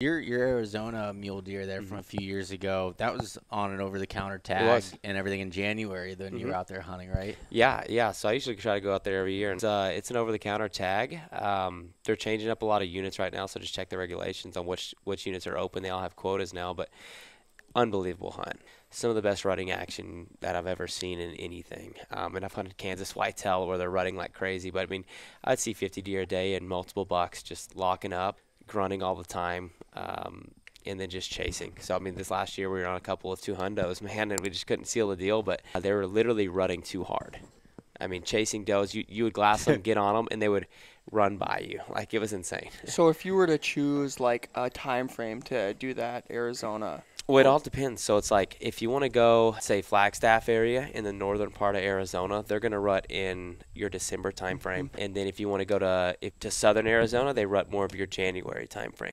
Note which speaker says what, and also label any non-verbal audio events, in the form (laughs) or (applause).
Speaker 1: Your your Arizona mule deer there
Speaker 2: Mm-hmm.
Speaker 1: from a few years ago, that was on an over the counter tag and everything in January then you were
Speaker 2: Mhm.
Speaker 1: out there hunting, right?
Speaker 2: Yeah, yeah. So I usually try to go out there every year. And it's, uh, it's an over-the-counter tag. Um, they're changing up a lot of units right now, so just check the regulations on which which units are open. They all have quotas now, but unbelievable hunt. Some of the best rutting action that I've ever seen in anything. Um, and I've hunted Kansas whitetail where they're rutting like crazy. But I mean, I'd see 50 deer a day and multiple bucks just locking up, grunting all the time. Um, and then just chasing. So I mean, this last year we were on a couple of two hundos, (laughs) man, and we just couldn't seal the deal. But they were literally running too hard. I mean, chasing does you you would glass them, (laughs) get on them, and they would run by you. Like it was insane.
Speaker 3: So if you were to choose like a time frame to do that, Arizona.
Speaker 2: Well, it all depends. So it's like if you want to go, say, Flagstaff area in the northern part of Arizona, they're going to rut in your December time frame. Mm-hmm. And then if you want to go to if, to southern Arizona, they rut more of your January time frame.